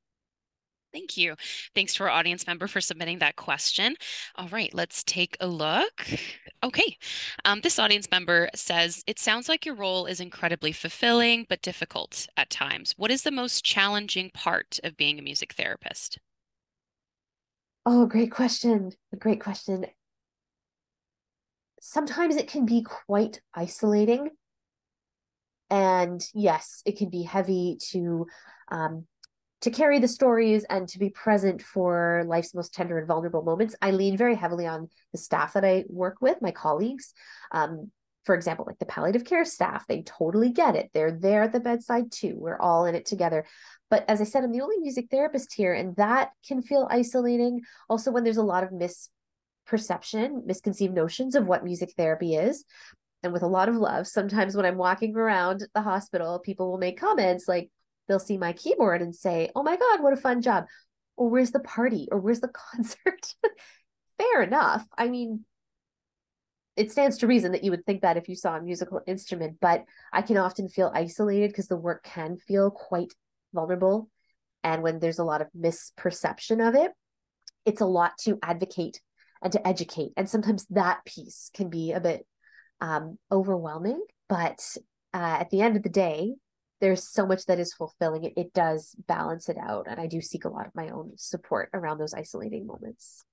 Thank you. Thanks to our audience member for submitting that question. All right, let's take a look. Okay, um, this audience member says, it sounds like your role is incredibly fulfilling, but difficult at times. What is the most challenging part of being a music therapist? Oh, great question. A great question. Sometimes it can be quite isolating. And yes, it can be heavy to um, to carry the stories and to be present for life's most tender and vulnerable moments, I lean very heavily on the staff that I work with, my colleagues. Um, for example, like the palliative care staff, they totally get it. They're there at the bedside too. We're all in it together. But as I said, I'm the only music therapist here, and that can feel isolating. Also, when there's a lot of misperception, misconceived notions of what music therapy is. And with a lot of love, sometimes when I'm walking around the hospital, people will make comments like, they'll see my keyboard and say, "Oh my god, what a fun job." Or where's the party? Or where's the concert? Fair enough. I mean, it stands to reason that you would think that if you saw a musical instrument, but I can often feel isolated because the work can feel quite vulnerable. And when there's a lot of misperception of it, it's a lot to advocate and to educate. And sometimes that piece can be a bit um, overwhelming. But uh, at the end of the day, there's so much that is fulfilling. It, it does balance it out. And I do seek a lot of my own support around those isolating moments.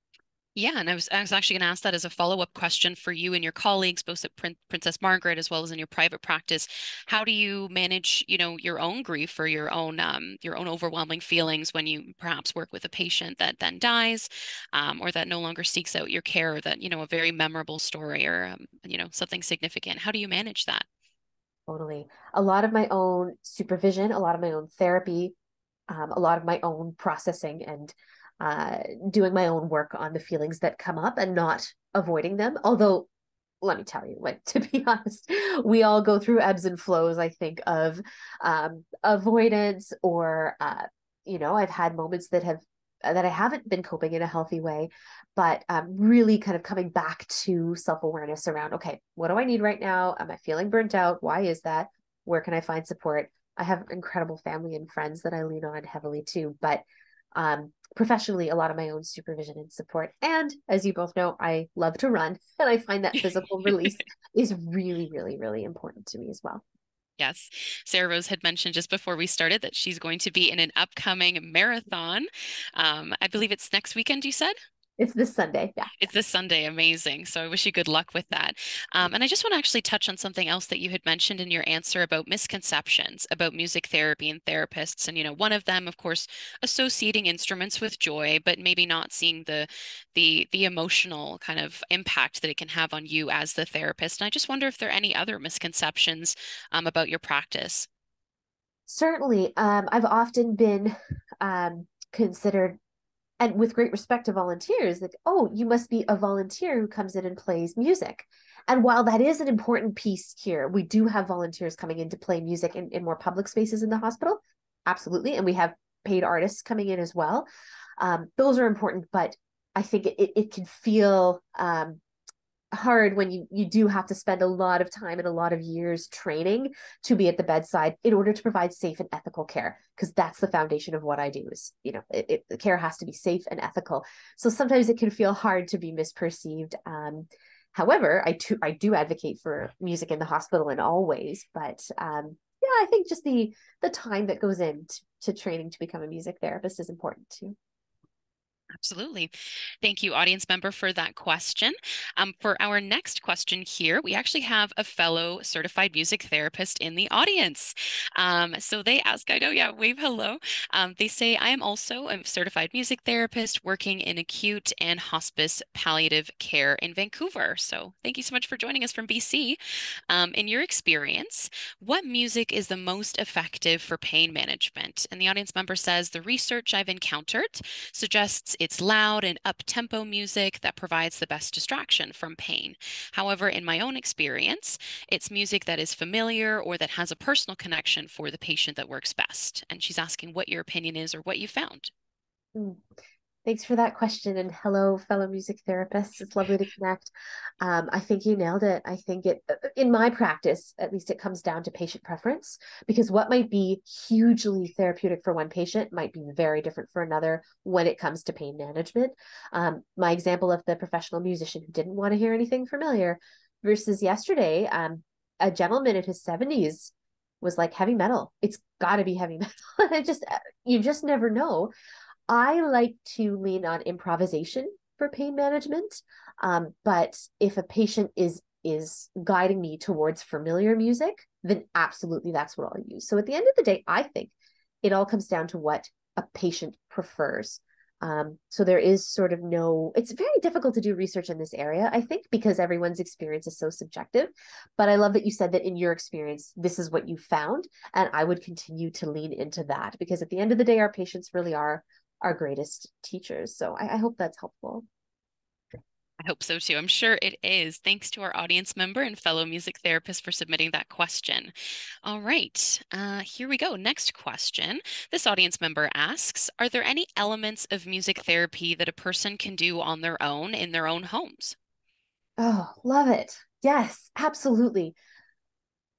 Yeah, and I was I was actually going to ask that as a follow up question for you and your colleagues, both at Prin- Princess Margaret as well as in your private practice. How do you manage, you know, your own grief or your own um, your own overwhelming feelings when you perhaps work with a patient that then dies, um, or that no longer seeks out your care, or that you know a very memorable story or um, you know something significant? How do you manage that? Totally. A lot of my own supervision, a lot of my own therapy, um, a lot of my own processing and uh, doing my own work on the feelings that come up and not avoiding them. Although, let me tell you, like to be honest, we all go through ebbs and flows. I think of um, avoidance, or uh, you know, I've had moments that have that I haven't been coping in a healthy way, but um, really kind of coming back to self awareness around okay, what do I need right now? Am I feeling burnt out? Why is that? Where can I find support? I have incredible family and friends that I lean on heavily too, but um, professionally, a lot of my own supervision and support. And as you both know, I love to run, and I find that physical release is really, really, really important to me as well. Yes. SarahRose had mentioned just before we started that she's going to be in an upcoming marathon. Um, I believe it's next weekend, you said? It's this Sunday. Yeah. It's this Sunday. Amazing. So I wish you good luck with that. Um, and I just want to actually touch on something else that you had mentioned in your answer about misconceptions about music therapy and therapists. And, you know, one of them, of course, associating instruments with joy, but maybe not seeing the the the emotional kind of impact that it can have on you as the therapist. And I just wonder if there are any other misconceptions um, about your practice. Certainly. Um, I've often been um, considered and with great respect to volunteers like, oh you must be a volunteer who comes in and plays music. And while that is an important piece here we do have volunteers coming in to play music in, in more public spaces in the hospital. Absolutely. And we have paid artists coming in as well. Um, those are important but i think it, it, it can feel um, hard when you you do have to spend a lot of time and a lot of years training to be at the bedside in order to provide safe and ethical care because that's the foundation of what I do is you know it, it, the care has to be safe and ethical. So sometimes it can feel hard to be misperceived um, however I do I do advocate for music in the hospital in all ways but um, yeah I think just the the time that goes into to training to become a music therapist is important too Absolutely. Thank you, audience member, for that question. Um, for our next question here, we actually have a fellow certified music therapist in the audience. Um, so they ask, I know, yeah, wave hello. Um, they say, I am also a certified music therapist working in acute and hospice palliative care in Vancouver. So thank you so much for joining us from BC. Um, in your experience, what music is the most effective for pain management? And the audience member says, the research I've encountered suggests it's loud and up-tempo music that provides the best distraction from pain. However, in my own experience, it's music that is familiar or that has a personal connection for the patient that works best. And she's asking what your opinion is or what you found. Mm. Thanks for that question. And hello, fellow music therapists. It's lovely to connect. Um, I think you nailed it. I think it, uh, uh, in my practice, at least it comes down to patient preference because what might be hugely therapeutic for one patient might be very different for another when it comes to pain management. Um, my example of the professional musician who didn't want to hear anything familiar versus yesterday, um, a gentleman in his 70s was like heavy metal. It's got to be heavy metal. I just, uh, you just never know. I like to lean on improvisation for pain management. Um, but if a patient is is guiding me towards familiar music, then absolutely that's what I'll use. So at the end of the day, I think it all comes down to what a patient prefers. Um, so there is sort of no, it's very difficult to do research in this area, I think, because everyone's experience is so subjective. But I love that you said that in your experience, this is what you found. And I would continue to lean into that because at the end of the day, our patients really are our greatest teachers. So I, I hope that's helpful. I hope so too. I'm sure it is. Thanks to our audience member and fellow music therapist for submitting that question. All right, uh, here we go. Next question. This audience member asks Are there any elements of music therapy that a person can do on their own in their own homes? Oh, love it. Yes, absolutely.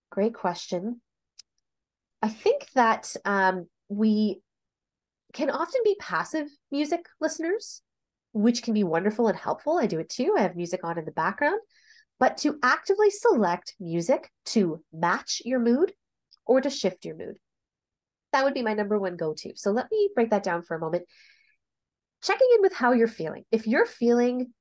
Great question. I think that um, we can often be passive music listeners, which can be wonderful and helpful. I do it too. I have music on in the background. But to actively select music to match your mood or to shift your mood, that would be my number one go to. So let me break that down for a moment. Checking in with how you're feeling. If you're feeling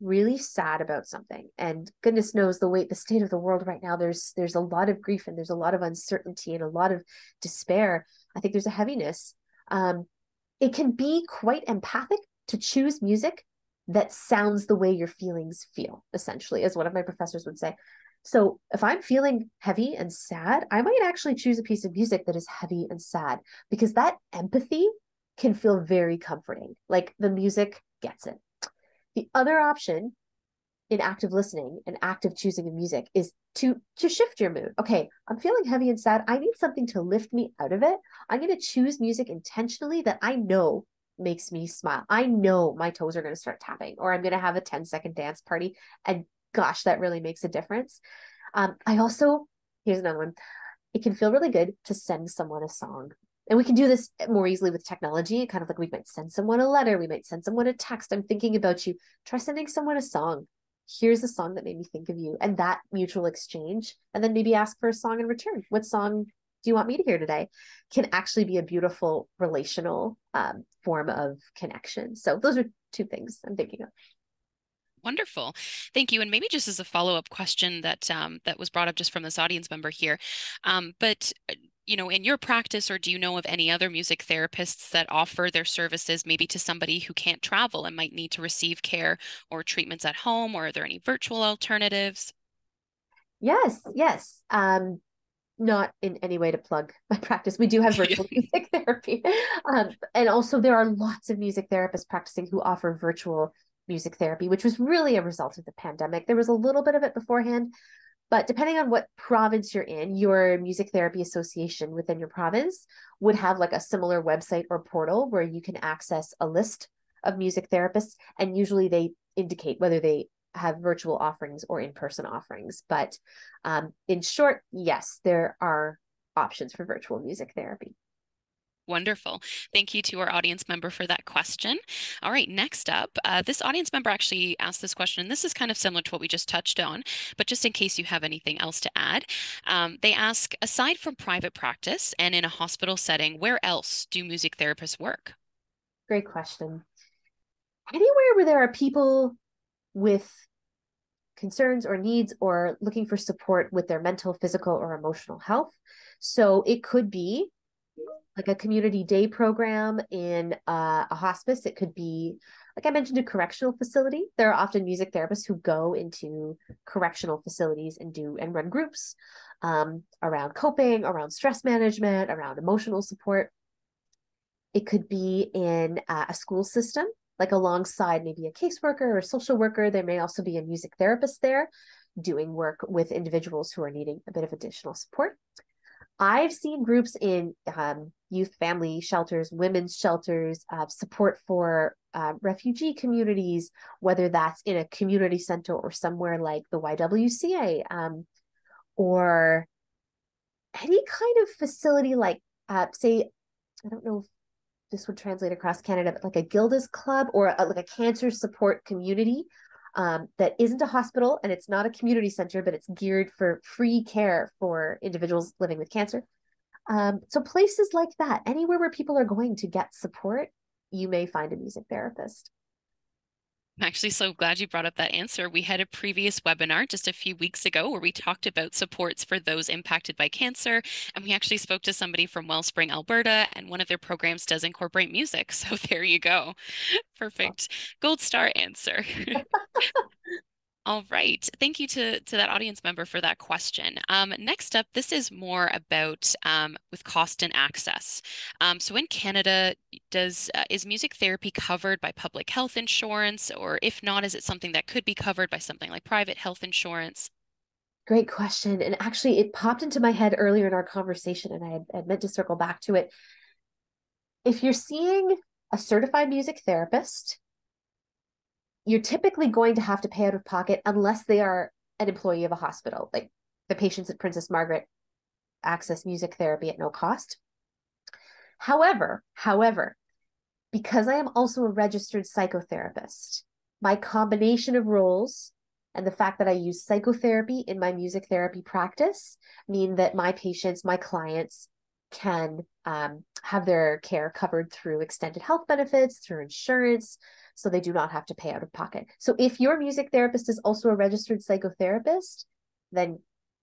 really sad about something and goodness knows the weight the state of the world right now there's there's a lot of grief and there's a lot of uncertainty and a lot of despair i think there's a heaviness um, it can be quite empathic to choose music that sounds the way your feelings feel, essentially, as one of my professors would say. So if I'm feeling heavy and sad, I might actually choose a piece of music that is heavy and sad because that empathy can feel very comforting. Like the music gets it. The other option in active listening and active choosing of music is to to shift your mood. Okay, I'm feeling heavy and sad. I need something to lift me out of it. I'm going to choose music intentionally that I know makes me smile. I know my toes are going to start tapping or I'm going to have a 10 second dance party and gosh, that really makes a difference. Um, I also here's another one. It can feel really good to send someone a song. And we can do this more easily with technology, kind of like we might send someone a letter, we might send someone a text. I'm thinking about you. Try sending someone a song here's a song that made me think of you and that mutual exchange and then maybe ask for a song in return. What song do you want me to hear today? Can actually be a beautiful relational um, form of connection. So those are two things i'm thinking of. Wonderful, thank you. And maybe just as a follow up question that um, that was brought up just from this audience member here, um, but uh, you know, in your practice, or do you know of any other music therapists that offer their services maybe to somebody who can't travel and might need to receive care or treatments at home? Or are there any virtual alternatives? Yes, yes. Um, not in any way to plug my practice. We do have virtual music therapy. Um, and also, there are lots of music therapists practicing who offer virtual music therapy, which was really a result of the pandemic. There was a little bit of it beforehand, but depending on what province you're in, your music therapy association within your province would have like a similar website or portal where you can access a list of music therapists. And usually they indicate whether they have virtual offerings or in person offerings. But um, in short, yes, there are options for virtual music therapy. Wonderful. Thank you to our audience member for that question. All right, next up, uh, this audience member actually asked this question, and this is kind of similar to what we just touched on, but just in case you have anything else to add, um, they ask, aside from private practice and in a hospital setting, where else do music therapists work? Great question. Anywhere where there are people with concerns or needs or looking for support with their mental, physical, or emotional health. So it could be like a community day program in uh, a hospice. It could be, like I mentioned, a correctional facility. There are often music therapists who go into correctional facilities and do and run groups um, around coping, around stress management, around emotional support. It could be in uh, a school system, like alongside maybe a caseworker or a social worker. There may also be a music therapist there doing work with individuals who are needing a bit of additional support. I've seen groups in um, youth family shelters, women's shelters, uh, support for uh, refugee communities, whether that's in a community center or somewhere like the YWCA, um, or any kind of facility like, uh, say, I don't know if this would translate across Canada, but like a Gilda's Club or a, like a cancer support community um, that isn't a hospital and it's not a community center, but it's geared for free care for individuals living with cancer. Um, so places like that, anywhere where people are going to get support, you may find a music therapist. I'm actually so glad you brought up that answer. We had a previous webinar just a few weeks ago where we talked about supports for those impacted by cancer. And we actually spoke to somebody from Wellspring, Alberta, and one of their programs does incorporate music. So there you go. Perfect. Gold star answer. All right. Thank you to, to that audience member for that question. Um, next up, this is more about um, with cost and access. Um, so in Canada, does uh, is music therapy covered by public health insurance, or if not, is it something that could be covered by something like private health insurance? Great question. And actually, it popped into my head earlier in our conversation, and I had, I had meant to circle back to it. If you're seeing a certified music therapist, you're typically going to have to pay out of pocket unless they are an employee of a hospital. Like the patients at Princess Margaret access music therapy at no cost. However, however, because I am also a registered psychotherapist, my combination of roles and the fact that I use psychotherapy in my music therapy practice mean that my patients, my clients can um, have their care covered through extended health benefits, through insurance, so they do not have to pay out of pocket. So if your music therapist is also a registered psychotherapist, then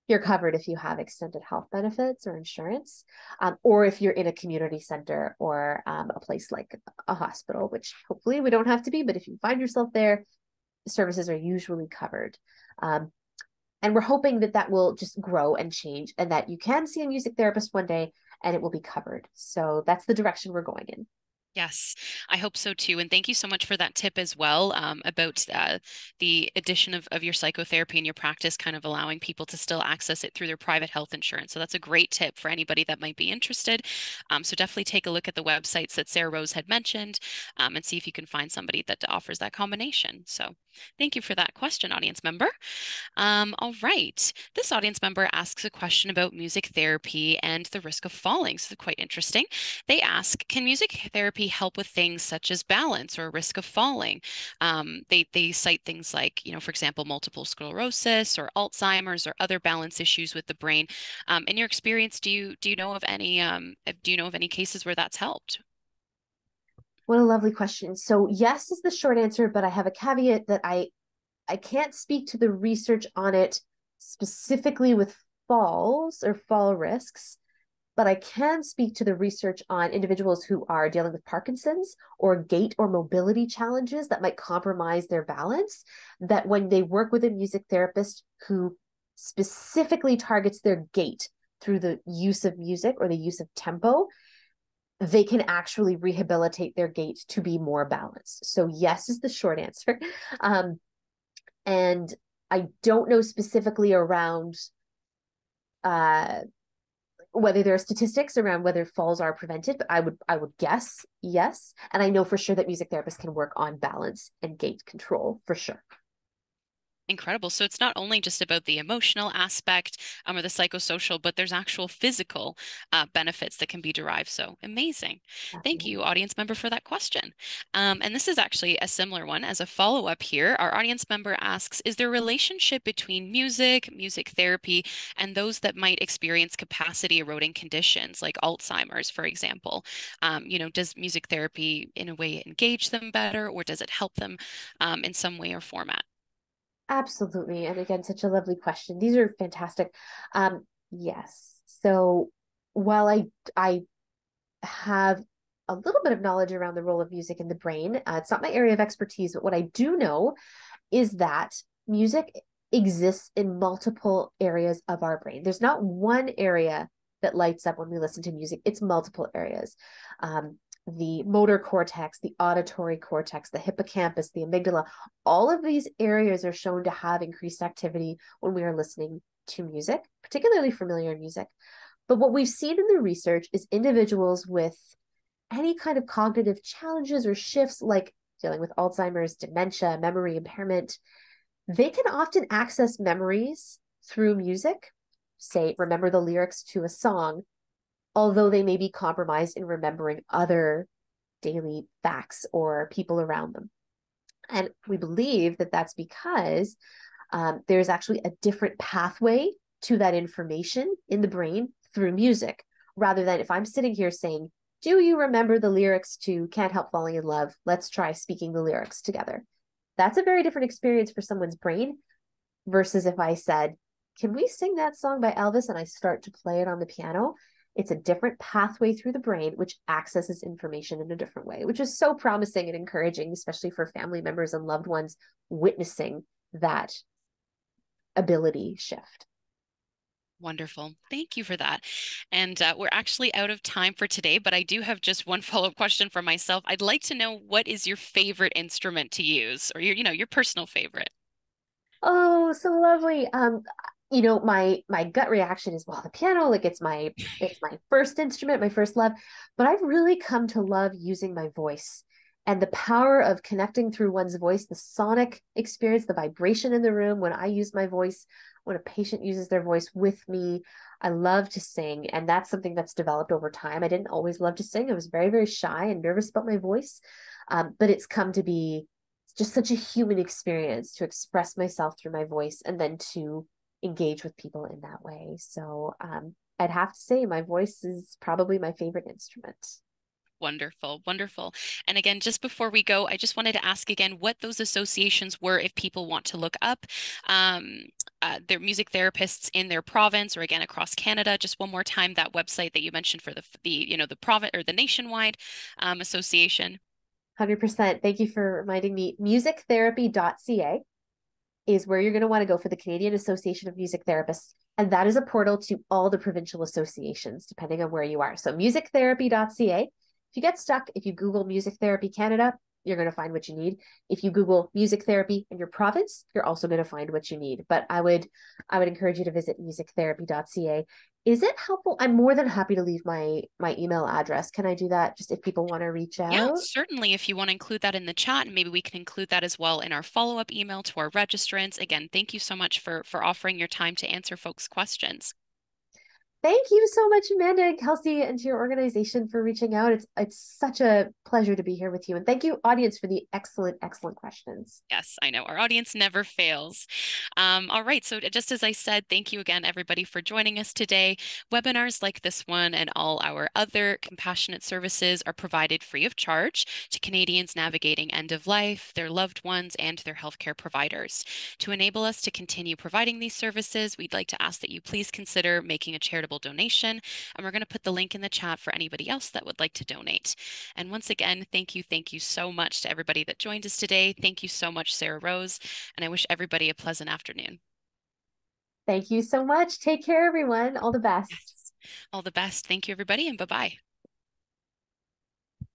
you're covered if you have extended health benefits or insurance, um, or if you're in a community center or um, a place like a hospital, which hopefully we don't have to be, but if you find yourself there, services are usually covered. Um, and we're hoping that that will just grow and change and that you can see a music therapist one day and it will be covered. So that's the direction we're going in. Yes, I hope so too. And thank you so much for that tip as well um, about uh, the addition of, of your psychotherapy in your practice, kind of allowing people to still access it through their private health insurance. So that's a great tip for anybody that might be interested. Um, so definitely take a look at the websites that SarahRose had mentioned um, and see if you can find somebody that offers that combination. So thank you for that question, audience member. Um, all right. This audience member asks a question about music therapy and the risk of falling. So quite interesting. They ask, can music therapy therapy help with things such as balance or risk of falling. Um, they, they cite things like, you know, for example, multiple sclerosis or Alzheimer's or other balance issues with the brain. Um, in your experience, do you do you know of any um, do you know of any cases where that's helped? What a lovely question. So yes is the short answer, but I have a caveat that I I can't speak to the research on it specifically with falls or fall risks but I can speak to the research on individuals who are dealing with Parkinson's or gait or mobility challenges that might compromise their balance. That when they work with a music therapist who specifically targets their gait through the use of music or the use of tempo, they can actually rehabilitate their gait to be more balanced. So, yes, is the short answer. Um, and I don't know specifically around uh, whether there are statistics around whether falls are prevented but i would i would guess yes. And i know for sure that music therapists can work on balance and gait control for sure incredible. So it's not only just about the emotional aspect um, or the psychosocial, but there's actual physical uh, benefits that can be derived. So amazing. Absolutely. Thank you, audience member, for that question. Um, and this is actually a similar one as a follow up here. Our audience member asks Is there a relationship between music, music therapy, and those that might experience capacity eroding conditions like Alzheimer's, for example? Um, you know, does music therapy in a way engage them better or does it help them um, in some way or format? Absolutely. And again, such a lovely question. These are fantastic. Um, yes. So while I I have a little bit of knowledge around the role of music in the brain, uh, it's not my area of expertise, but what I do know is that music exists in multiple areas of our brain. There's not one area that lights up when we listen to music, it's multiple areas. Um, the motor cortex, the auditory cortex, the hippocampus, the amygdala, all of these areas are shown to have increased activity when we are listening to music, particularly familiar music. But what we've seen in the research is individuals with any kind of cognitive challenges or shifts, like dealing with Alzheimer's, dementia, memory impairment, they can often access memories through music. Say, remember the lyrics to a song although they may be compromised in remembering other daily facts or people around them. And we believe that that's because um, there's actually a different pathway to that information in the brain through music, rather than if I'm sitting here saying, Do you remember the lyrics to Can't Help Falling in Love? Let's try speaking the lyrics together. That's a very different experience for someone's brain versus if I said, Can we sing that song by Elvis? And I start to play it on the piano it's a different pathway through the brain, which accesses information in a different way, which is so promising and encouraging, especially for family members and loved ones witnessing that ability shift. Wonderful. Thank you for that. And uh, we're actually out of time for today, but I do have just one follow-up question for myself. I'd like to know what is your favorite instrument to use or your, you know, your personal favorite? Oh, so lovely. Um, you know my my gut reaction is well the piano like it's my it's my first instrument my first love. But i've really come to love using my voice and the power of connecting through one's voice the sonic experience the vibration in the room. When i use my voice when a patient uses their voice with me i love to sing. And that's something that's developed over time. I didn't always love to sing. I was very very shy and nervous about my voice. Um, but it's come to be just such a human experience to express myself through my voice and then to engage with people in that way. So um, I'd have to say my voice is probably my favorite instrument. Wonderful, wonderful. And again, just before we go, I just wanted to ask again what those associations were if people want to look up um, uh, their music therapists in their province or again across Canada. Just one more time, that website that you mentioned for the the you know the province or the nationwide um, association. 100%. Thank you for reminding me. Musictherapy.ca is where you're going to want to go for the Canadian Association of Music Therapists. And that is a portal to all the provincial associations, depending on where you are. So musictherapy.ca. If you get stuck, if you Google Music Therapy Canada, you're going to find what you need. If you Google music therapy in your province, you're also going to find what you need. But I would I would encourage you to visit musictherapy.ca. Is it helpful? I'm more than happy to leave my my email address. Can I do that just if people want to reach out? Yeah, certainly. If you want to include that in the chat, and maybe we can include that as well in our follow-up email to our registrants. Again, thank you so much for for offering your time to answer folks' questions. Thank you so much, Amanda and Kelsey, and to your organization for reaching out. It's it's such a pleasure to be here with you. And thank you, audience, for the excellent, excellent questions. Yes, I know. Our audience never fails. Um, all right. So just as I said, thank you again, everybody, for joining us today. Webinars like this one and all our other compassionate services are provided free of charge to Canadians navigating end of life, their loved ones, and their healthcare providers. To enable us to continue providing these services, we'd like to ask that you please consider making a charitable donation. And we're going to put the link in the chat for anybody else that would like to donate. And once again, thank you, thank you so much to everybody that joined us today. Thank you so much, SarahRose. And I wish everybody a pleasant afternoon. Thank you so much. Take care, everyone. All the best. Yes. All the best. Thank you, everybody, and bye bye.